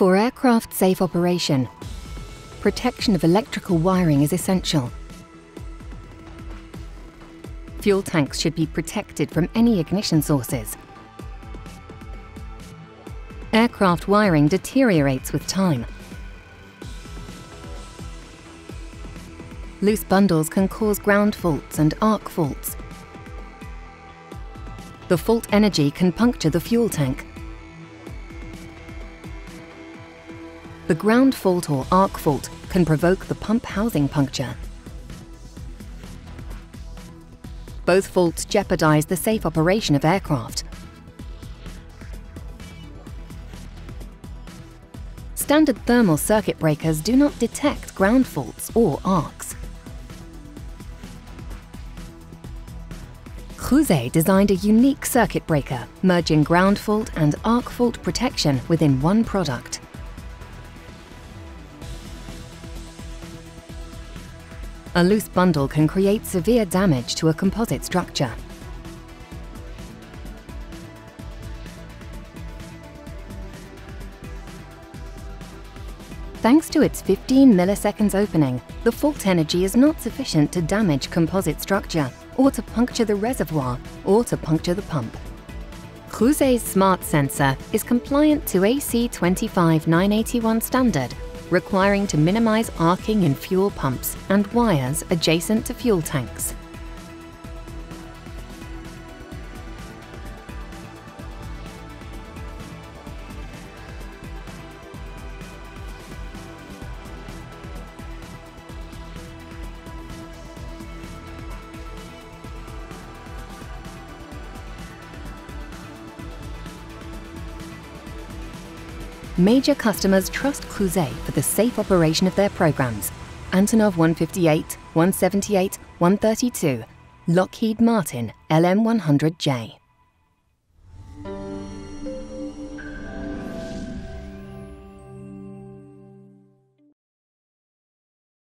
For aircraft safe operation, protection of electrical wiring is essential. Fuel tanks should be protected from any ignition sources. Aircraft wiring deteriorates with time. Loose bundles can cause ground faults and arc faults. The fault energy can puncture the fuel tank. The ground fault or arc fault can provoke the pump housing puncture. Both faults jeopardize the safe operation of aircraft. Standard thermal circuit breakers do not detect ground faults or arcs. Crouzet designed a unique circuit breaker, merging ground fault and arc fault protection within one product. A loose bundle can create severe damage to a composite structure. Thanks to its 15 milliseconds opening, the fault energy is not sufficient to damage composite structure, or to puncture the reservoir, or to puncture the pump. Crouzet's smart sensor is compliant to AC 25981 standard requiring to minimize arcing in fuel pumps and wires adjacent to fuel tanks. Major customers trust Crouzet for the safe operation of their programs. Antonov 158, 178, 132, Lockheed Martin LM100J.